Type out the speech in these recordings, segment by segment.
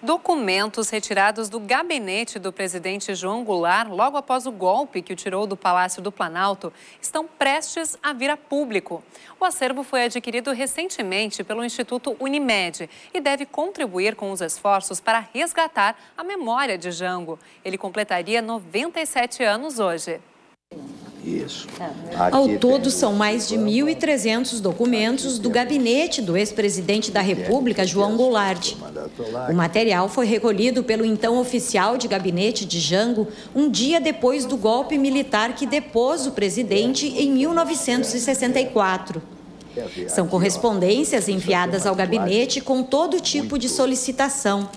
Documentos retirados do gabinete do presidente João Goulart logo após o golpe que o tirou do Palácio do Planalto estão prestes a vir a público. O acervo foi adquirido recentemente pelo Instituto Unimed e deve contribuir com os esforços para resgatar a memória de Jango. Ele completaria 97 anos hoje. Isso. Ao todo, são mais de 1.300 documentos do gabinete do ex-presidente da República, João Goulart. O material foi recolhido pelo então oficial de gabinete de Jango um dia depois do golpe militar que depôs o presidente em 1964. São correspondências enviadas ao gabinete com todo tipo de solicitação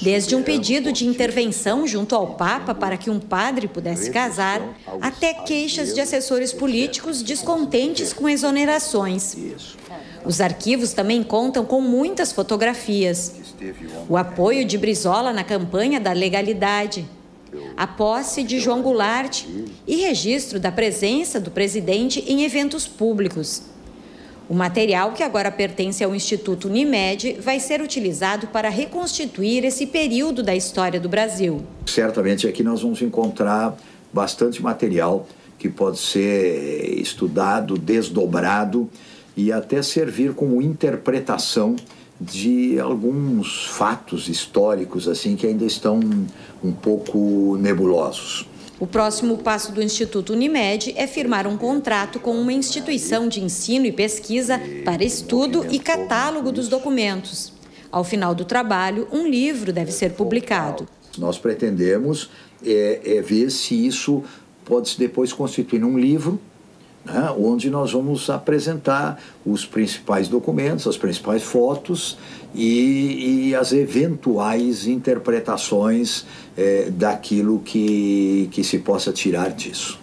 Desde um pedido de intervenção junto ao Papa para que um padre pudesse casar, até queixas de assessores políticos descontentes com exonerações. Os arquivos também contam com muitas fotografias. O apoio de Brizola na campanha da legalidade, a posse de João Goulart e registro da presença do presidente em eventos públicos. O material, que agora pertence ao Instituto Unimed, vai ser utilizado para reconstituir esse período da história do Brasil. Certamente aqui nós vamos encontrar bastante material que pode ser estudado, desdobrado e até servir como interpretação de alguns fatos históricos assim que ainda estão um pouco nebulosos. O próximo passo do Instituto Unimed é firmar um contrato com uma instituição de ensino e pesquisa para estudo e catálogo dos documentos. Ao final do trabalho, um livro deve ser publicado. Nós pretendemos é, é ver se isso pode se depois constituir num livro né, onde nós vamos apresentar os principais documentos, as principais fotos e, e as eventuais interpretações é, daquilo que, que se possa tirar disso.